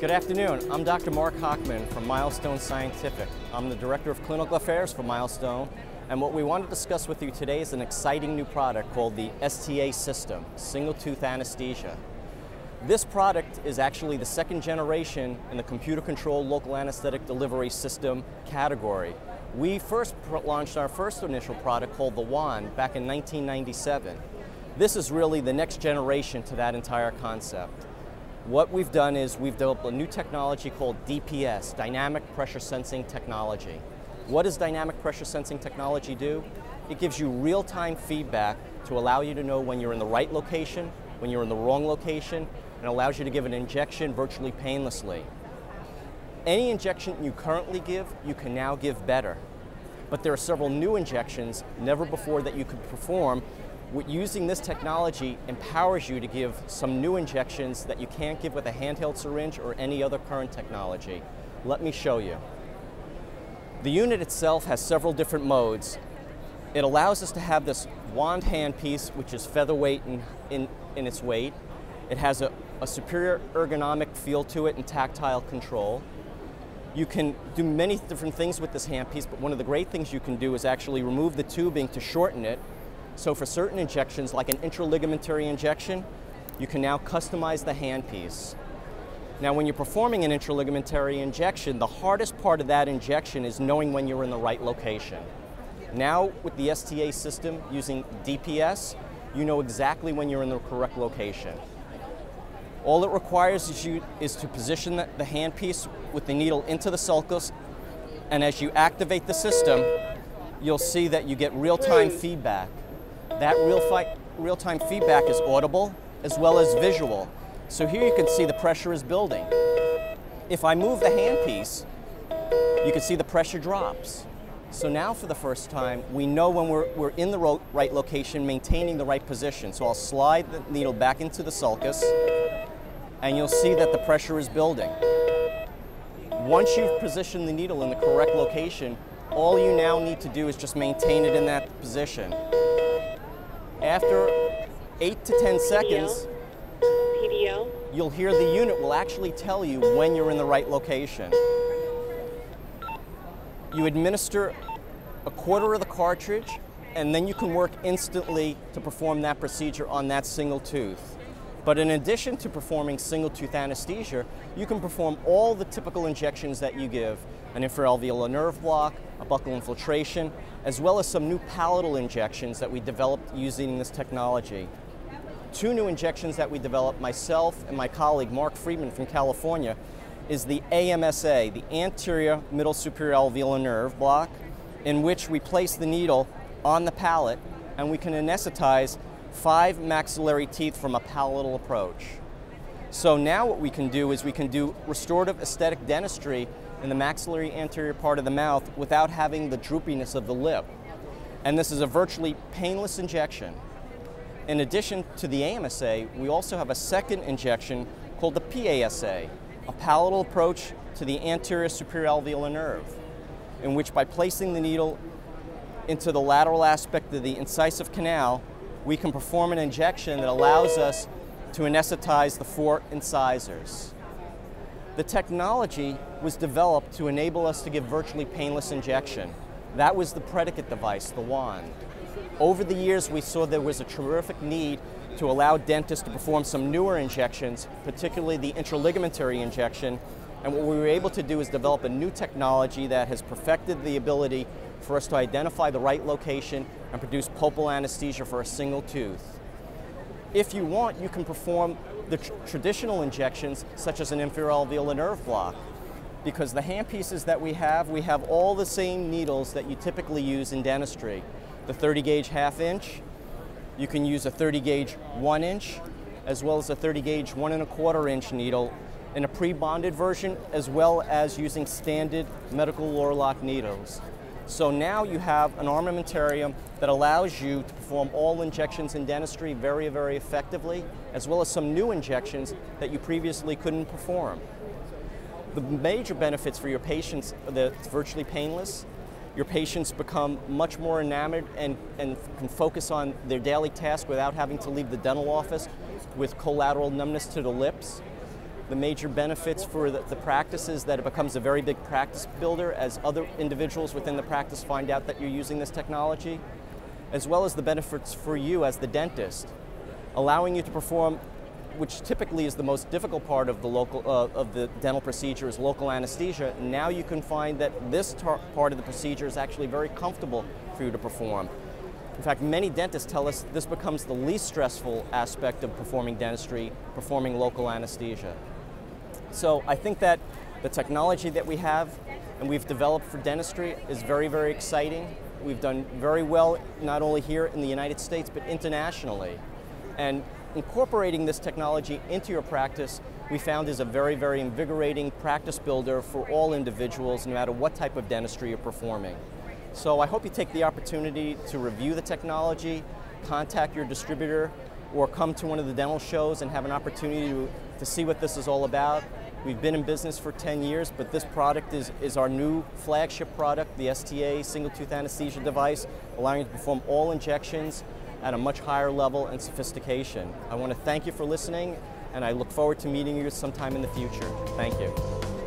Good afternoon. I'm Dr. Mark Hochman from Milestone Scientific. I'm the Director of Clinical Affairs for Milestone, and what we want to discuss with you today is an exciting new product called the STA system, single tooth anesthesia. This product is actually the second generation in the computer controlled local anesthetic delivery system category. We first launched our first initial product called the Wand back in 1997. This is really the next generation to that entire concept. What we've done is we've developed a new technology called DPS, Dynamic Pressure Sensing Technology. What does dynamic pressure sensing technology do? It gives you real-time feedback to allow you to know when you're in the right location, when you're in the wrong location, and allows you to give an injection virtually painlessly. Any injection you currently give, you can now give better. But there are several new injections never before that you could perform using this technology empowers you to give some new injections that you can't give with a handheld syringe or any other current technology. Let me show you. The unit itself has several different modes. It allows us to have this wand handpiece, which is featherweight in, in, in its weight. It has a, a superior ergonomic feel to it and tactile control. You can do many different things with this handpiece, but one of the great things you can do is actually remove the tubing to shorten it so for certain injections, like an intraligamentary injection, you can now customize the handpiece. Now when you're performing an intraligamentary injection, the hardest part of that injection is knowing when you're in the right location. Now with the STA system using DPS, you know exactly when you're in the correct location. All it requires is, you, is to position the, the handpiece with the needle into the sulcus, and as you activate the system, you'll see that you get real-time feedback. That real-time real feedback is audible as well as visual. So here you can see the pressure is building. If I move the handpiece, you can see the pressure drops. So now for the first time, we know when we're, we're in the right location, maintaining the right position. So I'll slide the needle back into the sulcus, and you'll see that the pressure is building. Once you've positioned the needle in the correct location, all you now need to do is just maintain it in that position. After eight to 10 seconds, PDO. you'll hear the unit will actually tell you when you're in the right location. You administer a quarter of the cartridge, and then you can work instantly to perform that procedure on that single tooth. But in addition to performing single tooth anesthesia, you can perform all the typical injections that you give, an inferior alveolar nerve block, a buccal infiltration, as well as some new palatal injections that we developed using this technology. Two new injections that we developed, myself and my colleague Mark Friedman from California, is the AMSA, the anterior middle superior alveolar nerve block, in which we place the needle on the palate and we can anesthetize five maxillary teeth from a palatal approach. So now what we can do is we can do restorative aesthetic dentistry in the maxillary anterior part of the mouth without having the droopiness of the lip. And this is a virtually painless injection. In addition to the AMSA, we also have a second injection called the PASA, a palatal approach to the anterior superior alveolar nerve, in which by placing the needle into the lateral aspect of the incisive canal, we can perform an injection that allows us to anesthetize the four incisors. The technology was developed to enable us to give virtually painless injection. That was the predicate device, the wand. Over the years, we saw there was a terrific need to allow dentists to perform some newer injections, particularly the intraligamentary injection. And what we were able to do is develop a new technology that has perfected the ability for us to identify the right location and produce pulpal anesthesia for a single tooth. If you want, you can perform the tr traditional injections, such as an inferior alveolar nerve block, because the handpieces that we have, we have all the same needles that you typically use in dentistry. The 30 gauge half inch, you can use a 30 gauge one inch, as well as a 30 gauge one and a quarter inch needle in a pre-bonded version, as well as using standard medical Luer lock needles. So now you have an armamentarium that allows you to perform all injections in dentistry very, very effectively, as well as some new injections that you previously couldn't perform. The major benefits for your patients are that it's virtually painless. Your patients become much more enamored and, and can focus on their daily task without having to leave the dental office with collateral numbness to the lips. The major benefits for the, the practice is that it becomes a very big practice builder as other individuals within the practice find out that you're using this technology, as well as the benefits for you as the dentist, allowing you to perform which typically is the most difficult part of the local uh, of the dental procedure is local anesthesia. Now you can find that this part of the procedure is actually very comfortable for you to perform. In fact, many dentists tell us this becomes the least stressful aspect of performing dentistry, performing local anesthesia. So I think that the technology that we have and we've developed for dentistry is very, very exciting. We've done very well not only here in the United States, but internationally. And incorporating this technology into your practice we found is a very, very invigorating practice builder for all individuals, no matter what type of dentistry you're performing. So I hope you take the opportunity to review the technology, contact your distributor, or come to one of the dental shows and have an opportunity to, to see what this is all about. We've been in business for 10 years, but this product is, is our new flagship product, the STA single tooth anesthesia device, allowing you to perform all injections at a much higher level and sophistication. I want to thank you for listening, and I look forward to meeting you sometime in the future. Thank you.